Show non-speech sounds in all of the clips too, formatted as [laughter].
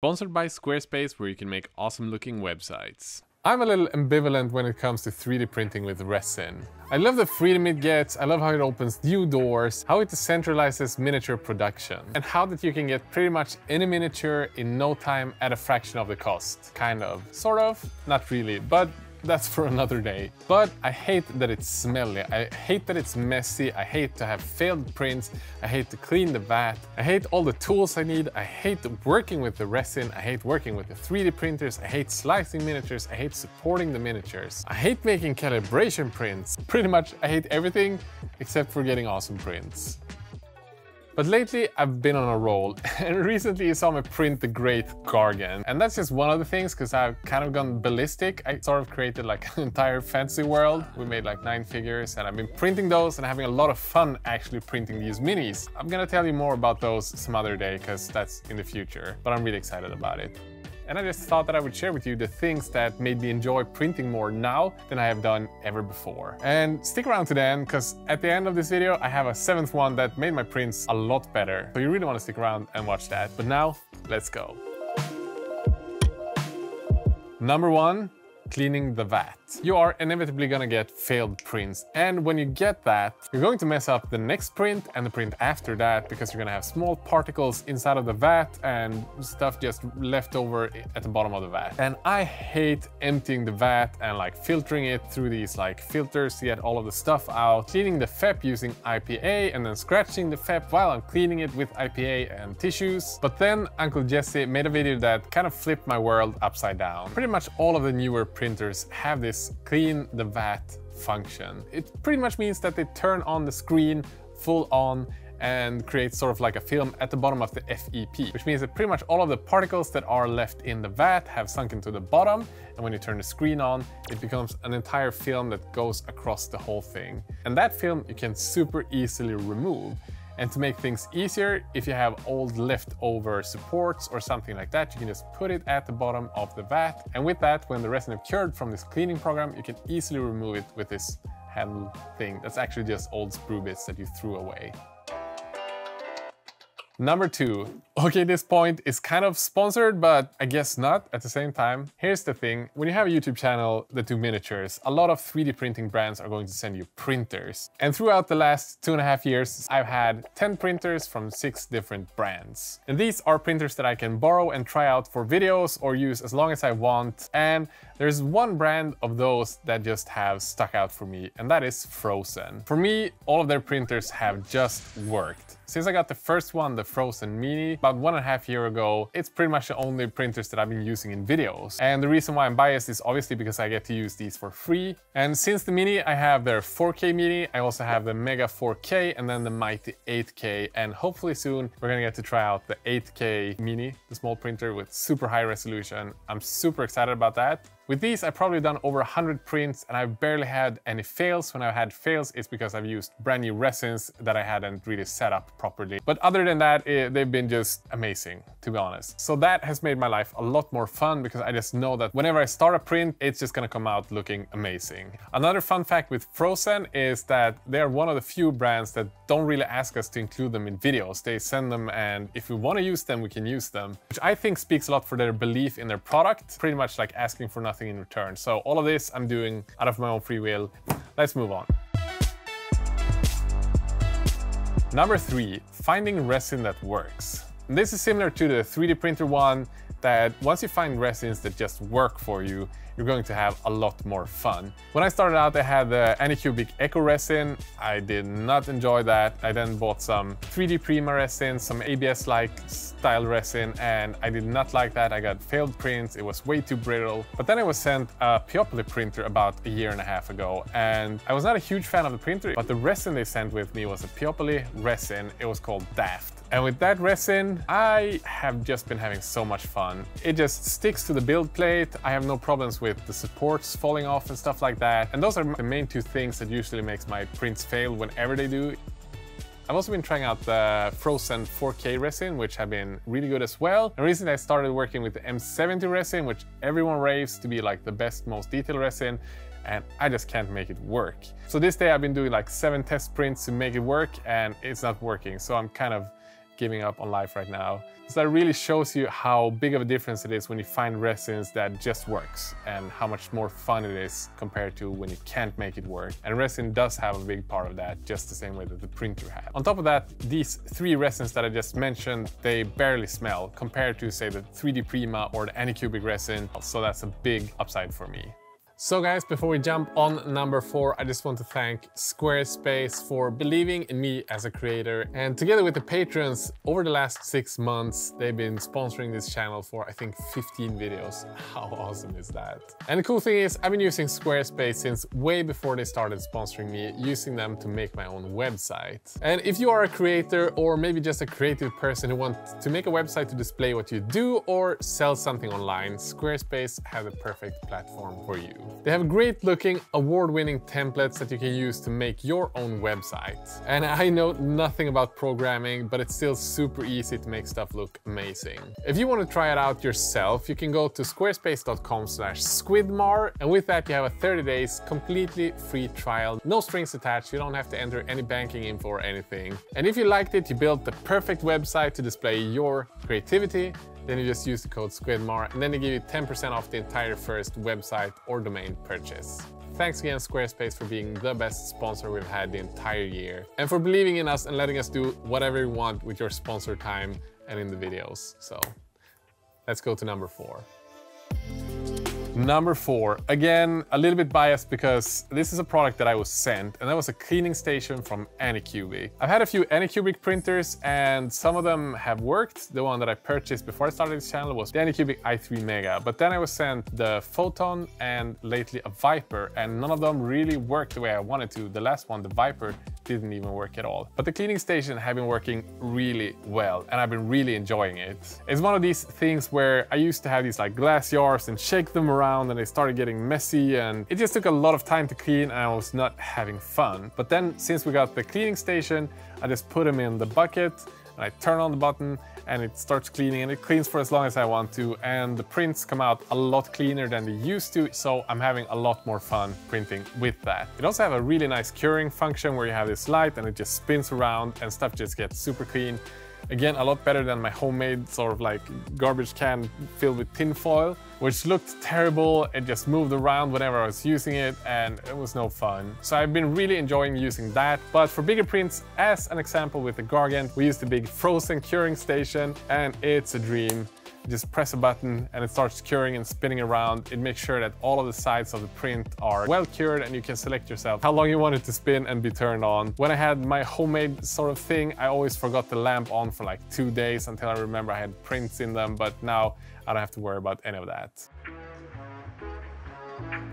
Sponsored by Squarespace, where you can make awesome looking websites. I'm a little ambivalent when it comes to 3D printing with resin. I love the freedom it gets, I love how it opens new doors, how it decentralizes miniature production, and how that you can get pretty much any miniature in no time at a fraction of the cost. Kind of. Sort of. Not really, but that's for another day. But I hate that it's smelly, I hate that it's messy, I hate to have failed prints, I hate to clean the vat, I hate all the tools I need, I hate working with the resin, I hate working with the 3D printers, I hate slicing miniatures, I hate supporting the miniatures, I hate making calibration prints. Pretty much I hate everything except for getting awesome prints. But lately I've been on a roll [laughs] and recently you saw me print the Great Gargant. And that's just one of the things because I've kind of gone ballistic. I sort of created like [laughs] an entire fantasy world. We made like nine figures and I've been printing those and having a lot of fun actually printing these minis. I'm gonna tell you more about those some other day because that's in the future, but I'm really excited about it and I just thought that I would share with you the things that made me enjoy printing more now than I have done ever before. And stick around to the end, because at the end of this video, I have a seventh one that made my prints a lot better. So you really want to stick around and watch that. But now, let's go. Number one, cleaning the vat. You are inevitably gonna get failed prints and when you get that, you're going to mess up the next print and the print after that because you're gonna have small particles inside of the vat and stuff just left over at the bottom of the vat. And I hate emptying the vat and like filtering it through these like filters to get all of the stuff out, cleaning the FEP using IPA and then scratching the FEP while I'm cleaning it with IPA and tissues. But then Uncle Jessy made a video that kind of flipped my world upside down. Pretty much all of the newer printers have this clean the vat function. It pretty much means that they turn on the screen full on and create sort of like a film at the bottom of the FEP, which means that pretty much all of the particles that are left in the vat have sunk into the bottom, and when you turn the screen on, it becomes an entire film that goes across the whole thing. And that film you can super easily remove. And to make things easier, if you have old leftover supports or something like that, you can just put it at the bottom of the vat. And with that, when the resin have cured from this cleaning program, you can easily remove it with this handle thing. That's actually just old sprue bits that you threw away. Number two. Okay, this point is kind of sponsored, but I guess not at the same time. Here's the thing, when you have a YouTube channel that do miniatures, a lot of 3D printing brands are going to send you printers. And throughout the last two and a half years, I've had 10 printers from six different brands. And these are printers that I can borrow and try out for videos or use as long as I want. And there's one brand of those that just have stuck out for me, and that is Phrozen. For me, all of their printers have just worked. Since I got the first one, the Phrozen Mini, about one and a half year ago, it's pretty much the only printers that I've been using in videos. And the reason why I'm biased is obviously because I get to use these for free. And since the Mini, I have their 4K Mini, I also have the Mega 4K and then the Mighty 8K. And hopefully soon, we're gonna get to try out the 8K Mini, the small printer with super high resolution. I'm super excited about that. With these, I've probably done over 100 prints and I've barely had any fails. When I've had fails, it's because I've used brand new resins that I hadn't really set up properly. But other than that, it, eh, they've been just amazing, to be honest. So that has made my life a lot more fun because I just know that whenever I start a print, it's just gonna come out looking amazing. Another fun fact with Phrozen is that they're one of the few brands that don't really ask us to include them in videos. They send them and if we wanna use them, we can use them, which I think speaks a lot for their belief in their product, pretty much like asking for nothing nothing in return. So all of this I'm doing out of my own free will. Let's move on. Number three, finding resin that works. This is similar to the 3D printer one that once you find resins that just work for you, you're going to have a lot more fun. When I started out, I had the Anycubic Eco resin. I did not enjoy that. I then bought some 3D Prima resin, some ABS-like style resin, and I did not like that. I got failed prints. It was way too brittle. But then I was sent a Peopoly printer about a year and a half ago, and I was not a huge fan of the printer, but the resin they sent with me was a Peopoly resin. It was called Deft. And with that resin, I have just been having so much fun. It just sticks to the build plate. I have no problems with the supports falling off and stuff like that. And those are the main two things that usually makes my prints fail whenever they do. I've also been trying out the Phrozen 4K resin, which have been really good as well. And recently I started working with the M70 resin, which everyone raves to be like the best, most detailed resin and I just can't make it work. So this day I've been doing like seven test prints to make it work and it's not working. So I'm kind of giving up on life right now. So that really shows you how big of a difference it is when you find resins that just works and how much more fun it is compared to when you can't make it work. And resin does have a big part of that, just the same way that the printer had. On top of that, these three resins that I just mentioned, they barely smell compared to say the 3D Prima or the Anycubic resin. So that's a big upside for me. So guys, before we jump on number four, I just want to thank Squarespace for believing in me as a creator. And together with the patrons, over the last six months, they've been sponsoring this channel for, I think, 15 videos. [laughs] How awesome is that? And the cool thing is, I've been using Squarespace since way before they started sponsoring me, using them to make my own website. And if you are a creator or maybe just a creative person who wants to make a website to display what you do or sell something online, Squarespace has a perfect platform for you. They have great looking, award-winning templates that you can use to make your own website. And I know nothing about programming, but it's still super easy to make stuff look amazing. If you want to try it out yourself, you can go to squarespace.com slash squidmar, and with that you have a 30 days completely free trial, no strings attached, you don't have to enter any banking info or anything. And if you liked it, you built the perfect website to display your creativity, then you just use the code SQUIDMAR and then they give you 10% off the entire first website or domain purchase. Thanks again Squarespace for being the best sponsor we've had the entire year and for believing in us and letting us do whatever you want with your sponsor time and in the videos. So let's go to number four. Number four, again, a little bit biased because this is a product that I was sent and that was a cleaning station from Anycubic. I've had a few Anycubic printers and some of them have worked. The one that I purchased before I started this channel was the Anycubic i3 Mega, but then I was sent the Photon and lately a Viper and none of them really worked the way I wanted to. The last one, the Viper, didn't even work at all. But the cleaning station have been working really well and I've been really enjoying it. It's one of these things where I used to have these like glass jars and shake them around and they started getting messy and it just took a lot of time to clean and I was not having fun. But then since we got the cleaning station, I just put them in the bucket and I turn on the button and it starts cleaning and it cleans for as long as I want to and the prints come out a lot cleaner than they used to so I'm having a lot more fun printing with that. It also have a really nice curing function where you have this light and it just spins around and stuff just gets super clean. Again, a lot better than my homemade sort of like garbage can filled with tin foil, which looked terrible. It just moved around whenever I was using it and it was no fun. So I've been really enjoying using that. But for bigger prints, as an example with the Gargant, we use the big Phrozen curing station and it's a dream just press a button and it starts curing and spinning around. It makes sure that all of the sides of the print are well cured and you can select yourself how long you want it to spin and be turned on. When I had my homemade sort of thing, I always forgot the lamp on for like two days until I remember I had prints in them, but now I don't have to worry about any of that.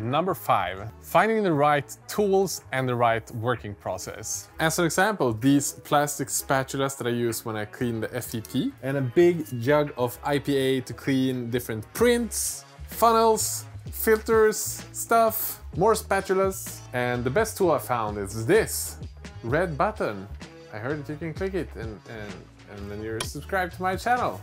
Number five, finding the right tools and the right working process. As an example, these plastic spatulas that I use when I clean the FEP and a big jug of IPA to clean different prints, funnels, filters, stuff, more spatulas. And the best tool I found is this red button. I heard that you can click it and, and, and then you're subscribed to my channel.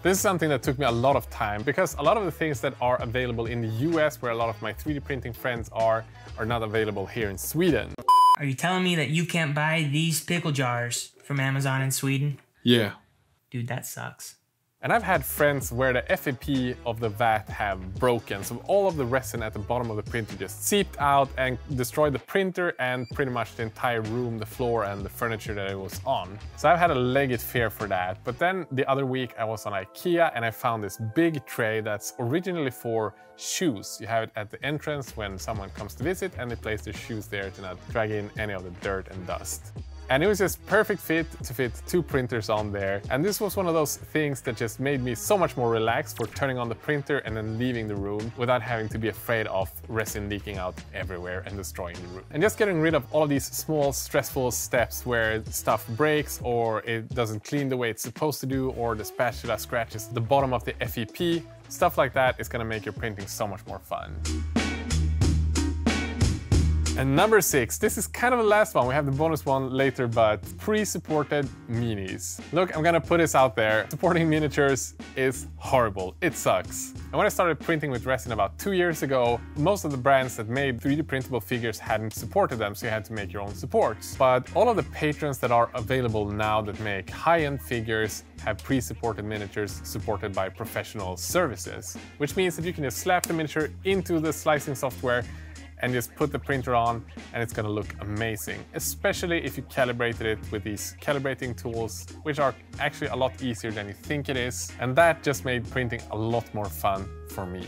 This is something that took me a lot of time because a lot of the things that are available in the US where a lot of my 3D printing friends are, are not available here in Sweden. Are you telling me that you can't buy these pickle jars from Amazon in Sweden? Yeah. Dude, that sucks. And I've had friends where the FEP of the vat have broken, so all of the resin at the bottom of the printer just seeped out and destroyed the printer and pretty much the entire room, the floor and the furniture that it was on. So I've had a legit fear for that. But then the other week I was on IKEA and I found this big tray that's originally for shoes. You have it at the entrance when someone comes to visit and they place their shoes there to not drag in any of the dirt and dust. And it was just perfect fit to fit two printers on there. And this was one of those things that just made me so much more relaxed for turning on the printer and then leaving the room without having to be afraid of resin leaking out everywhere and destroying the room. And just getting rid of all of these small stressful steps where stuff breaks or it doesn't clean the way it's supposed to do or the spatula scratches the bottom of the FEP, stuff like that is gonna make your printing so much more fun. And number six, this is kind of the last one. We have the bonus one later, but pre-supported minis. Look, I'm gonna put this out there. Supporting miniatures is horrible. It sucks. And when I started printing with resin about two years ago, most of the brands that made 3D printable figures hadn't supported them, so you had to make your own supports. But all of the patrons that are available now that make high-end figures have pre-supported miniatures supported by professional services, which means that you can just slap the miniature into the slicing software and just put the printer on and it's gonna look amazing, especially if you calibrated it with these calibrating tools, which are actually a lot easier than you think it is. And that just made printing a lot more fun for me.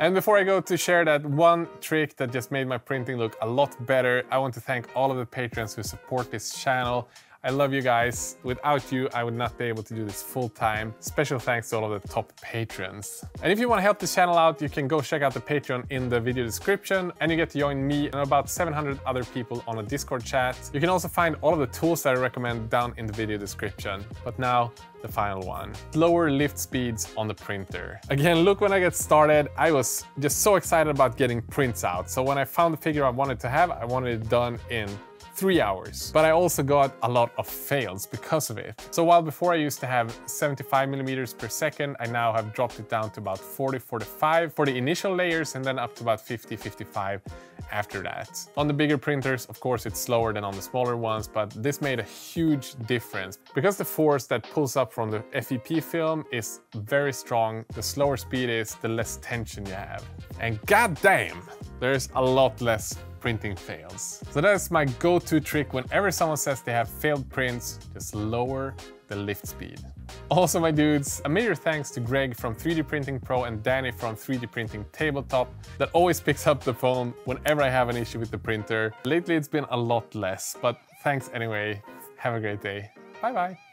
And before I go to share that one trick that just made my printing look a lot better, I want to thank all of the patrons who support this channel. I love you guys. Without you, I would not be able to do this full time. Special thanks to all of the top patrons. And if you want to help this channel out, you can go check out the Patreon in the video description and you get to join me and about 700 other people on a Discord chat. You can also find all of the tools that I recommend down in the video description. But now, the final one. Lower lift speeds on the printer. Again, look when I get started, I was just so excited about getting prints out. So when I found the figure I wanted to have, I wanted it done in three hours. But I also got a lot of fails because of it. So while before I used to have 75 millimeters per second, I now have dropped it down to about 40, 45 for the initial layers and then up to about 50, 55 after that. On the bigger printers, of course, it's slower than on the smaller ones, but this made a huge difference. Because the force that pulls up from the FEP film is very strong, the slower speed is, the less tension you have. And goddamn, there's a lot less printing fails. So that's my go-to trick whenever someone says they have failed prints, just lower the lift speed. Also my dudes, a major thanks to Greg from 3D Printing Pro and Danny from 3D Printing Tabletop that always [laughs] picks up the phone whenever I have an issue with the printer. Lately it's been a lot less, but thanks anyway. Have a great day. Bye bye.